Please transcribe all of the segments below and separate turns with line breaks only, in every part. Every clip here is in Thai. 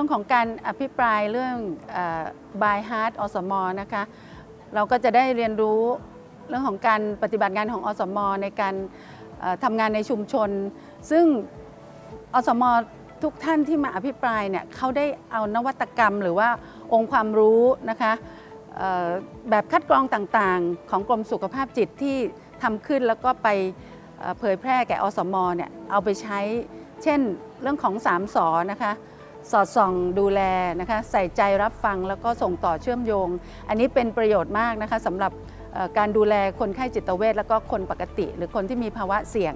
รื่องของการอภิปรายเรื่อง By Heart อสมนะคะเราก็จะได้เรียนรู้เรื่องของการปฏิบัติงานของอสมในการทำงานในชุมชน ซึ่งอสมทุกท่านที่มาอภิปรายเนี่ยเขาได้เอานวัตกรรมหรือว่าองค์ความรู้นะคะแบบคัดกรองต่างๆ ของกรมสุขภาพจิตที่ทำขึ้นแล้วก็ไปเผยแพร่แก่อสมเนี่ยเอาไปใช้ เช่นเรื่องของ3สอนะคะ สอดส่องดูแลนะคะใส่ใจรับฟังแล้วก็ส่งต่อเชื่อมโยง อันนี้เป็นประโยชน์มากนะคะสำหรับการดูแลคนไข้จิตเวชแล้วก็คนปกติ หรือคนที่มีภาวะเสี่ยง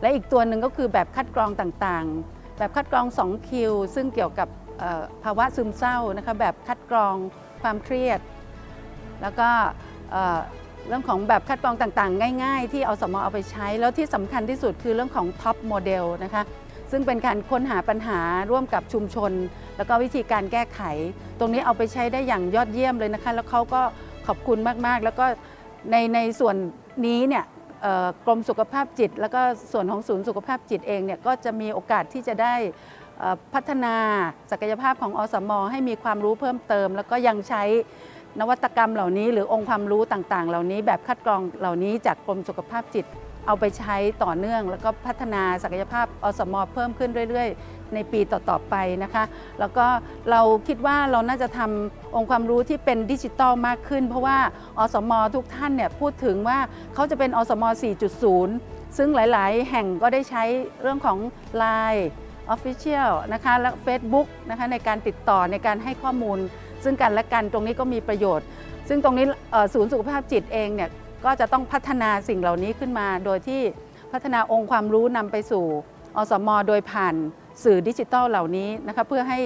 และอีกตัวหนึ่งก็คือแบบคัดกรองต่างๆ แบบคัดกรอง 2 คิว ซึ่งเกี่ยวกับภาวะซึมเศร้านะคะแบบคัดกรองความเครียด แล้วก็เรื่องของแบบคัดกรองต่างๆ ง่าย ๆ ที่เอาสมอเอาไปใช้ แล้วที่สำคัญที่สุดคือเรื่องของท็อปโมเดลนะคะ ซึ่งเป็นการค้นหาปัญหาร่วมกับชุมชน แล้วก็วิธีการแก้ไข ตรงนี้เอาไปใช้ได้อย่างยอดเยี่ยมเลยนะคะ แล้วเขาก็ขอบคุณมากๆ แล้วก็ในในส่วนนี้เนี่ยกรมสุขภาพจิต แล้วก็ส่วนของศูนย์สุขภาพจิตเองเนี่ยก็จะมีโอกาสที่จะได้พัฒนาศักยภาพของอสม ให้มีความรู้เพิ่มเติม แล้วก็ยังใช้นวัตกรรมเหล่านี้ หรือองค์ความรู้ต่างๆ เหล่านี้แบบคัดกรองเหล่านี้จากกรมสุขภาพจิต เอาไปใช้ต่อเนื่อง แล้วก็พัฒนาศักยภาพอสมอเพิ่มขึ้นเรื่อย ๆ ในปีต่อ ๆ ไปนะคะ แล้วก็เราคิดว่าเราน่าจะทำองค์ความรู้ที่เป็นดิจิตอลมากขึ้น เพราะว่าอสมอทุกท่านเนี่ยพูดถึงว่าเขาจะเป็นอสมอ4.0 ซึ่งหลาย ๆ แห่งก็ได้ใช้เรื่องของ Line Official นะคะและ Facebook นะคะในการติดต่อในการให้ข้อมูล ซึ่งกันและกันตรงนี้ก็มีประโยชน์ ซึ่งตรงนี้ศูนย์สุขภาพจิตเองเนี่ย ก็จะต้องพัฒนาสิ่งเหล่านี้ขึ้นมา โดยที่พัฒนาองค์ความรู้นำไปสู่อสมโดยผ่านสื่อดิจิทัลเหล่านี้นะคะเพื่อให้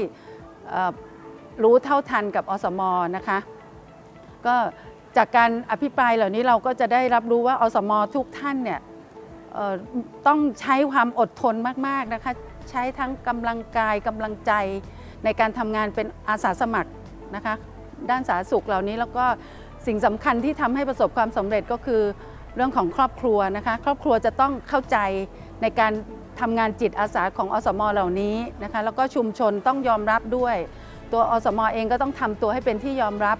รู้เท่าทันกับอสมนะคะก็จากการอภิปรายเหล่านี้เราก็จะได้รับรู้ว่าอสมทุกท่านเนี่ยต้องใช้ความอดทนมากๆนะคะใช้ทั้งกำลังกายกำลังใจในการทำงานเป็นอาสาสมัครนะคะด้านสาธารณสุขเหล่านี้แล้วก็ สิ่งสำคัญที่ทำให้ประสบความสำเร็จก็คือ เรื่องของครอบครัวนะคะครอบครัวจะต้องเข้าใจในการทำงานจิตอาสาของอสมเหล่านี้นะคะแล้วก็ชุมชนต้องยอมรับด้วย ตัวอสมเองก็ต้องทำตัวให้เป็นที่ยอมรับ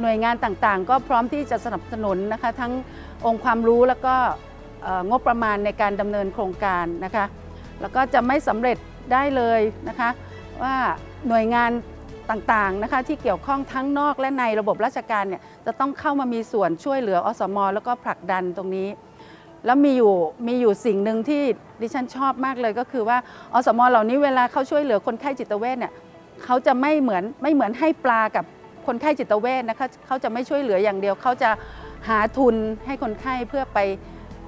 หน่วยงานต่างๆ ก็พร้อมที่จะสนับสนุนนะคะทั้งองค์ความรู้แล้วก็งบประมาณในการดำเนินโครงการนะคะแล้วก็จะไม่สำเร็จได้เลยนะคะว่าหน่วยงาน ต่างๆนะคะที่เกี่ยวข้องทั้งนอกและในระบบราชการเนี่ยจะต้องเข้ามามีส่วนช่วยเหลืออสม แล้วก็ผลักดันตรงนี้ แล้วมีอยู่มีอยู่สิ่งหนึ่งที่ดิฉันชอบมากเลยก็คือว่าอสม เหล่านี้เวลาเขาช่วยเหลือคนไข้จิตเวชเนี่ยเขาจะไม่เหมือนไม่เหมือนให้ปลากับคนไข้จิตเวชนะคะเขาจะไม่ช่วยเหลืออย่างเดียว เขาจะหาทุนให้คนไข้เพื่อไป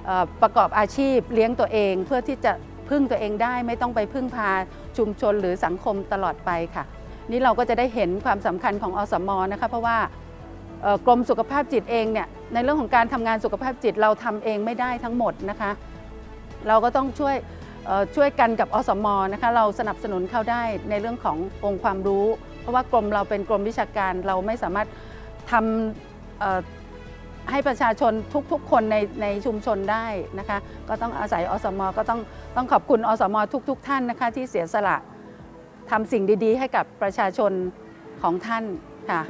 อประกอบอาชีพเลี้ยงตัวเอง เพื่อที่จะพึ่งตัวเองได้ไม่ต้องไปพึ่งพาชุมชนหรือสังคมตลอดไปค่ะ นี่เราก็จะได้เห็นความสำคัญของอสมนะคะเพราะว่ากรมสุขภาพจิตเองเนี่ยในเรื่องของการทำงานสุขภาพจิตเราทำเองไม่ได้ทั้งหมดนะคะ เราก็ต้องช่วยช่วยกันกับอสมนะคะเราสนับสนุนเขาได้ในเรื่องขององค์ความรู้ เพราะว่ากรมเราเป็นกรมวิชาการเราไม่สามารถทำให้ประชาชนทุกๆ คนในในชุมชนได้นะคะ ก็ต้องอาศัยอสม ก็ต้องต้องขอบคุณอสม ทุก ๆ ท่านนะคะที่เสียสละ ทำสิ่งดีๆ ให้กับประชาชนของท่านค่ะ